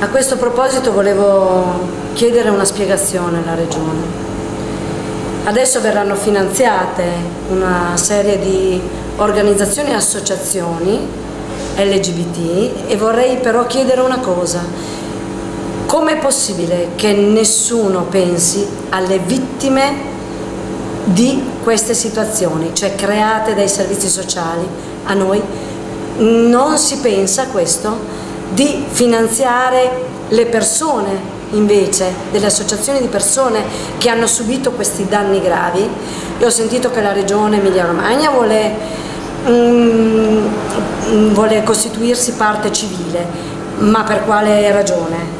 A questo proposito volevo chiedere una spiegazione alla Regione. Adesso verranno finanziate una serie di organizzazioni e associazioni LGBT e vorrei però chiedere una cosa. Com'è possibile che nessuno pensi alle vittime di queste situazioni, cioè create dai servizi sociali a noi? Non si pensa a questo? Di finanziare le persone invece delle associazioni di persone che hanno subito questi danni gravi. Io ho sentito che la regione Emilia Romagna vuole, mm, vuole costituirsi parte civile, ma per quale ragione?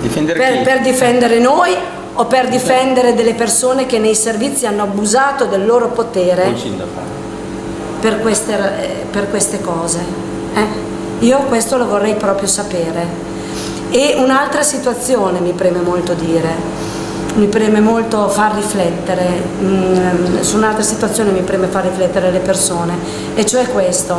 Difendere per, per difendere noi o per difendere delle persone che nei servizi hanno abusato del loro potere per queste, eh, per queste cose. Eh? Io questo lo vorrei proprio sapere. E un'altra situazione mi preme molto dire, mi preme molto far riflettere, mm, su un'altra situazione mi preme far riflettere le persone, e cioè questo,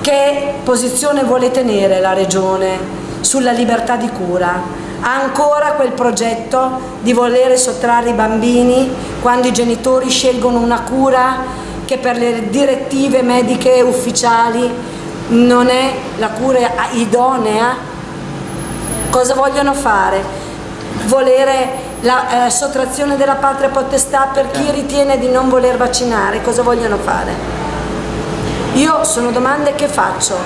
che posizione vuole tenere la Regione sulla libertà di cura? Ha ancora quel progetto di volere sottrarre i bambini quando i genitori scelgono una cura che per le direttive mediche ufficiali non è la cura idonea Cosa vogliono fare? Volere la eh, sottrazione della patria potestà per chi ritiene di non voler vaccinare? Cosa vogliono fare? Io sono domande che faccio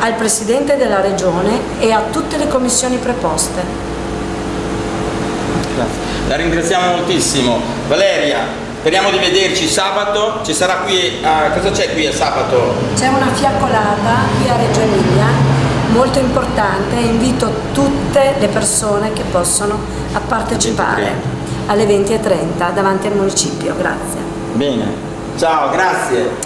al Presidente della Regione e a tutte le commissioni preposte. Grazie. La ringraziamo moltissimo. Valeria, speriamo di vederci sabato. Ci sarà qui, uh, cosa c'è qui a sabato? C'è una fiaccolata qui a Reggio Emilia molto importante invito tutte le persone che possono a partecipare alle 20.30 davanti al municipio. Grazie. Bene, ciao, grazie.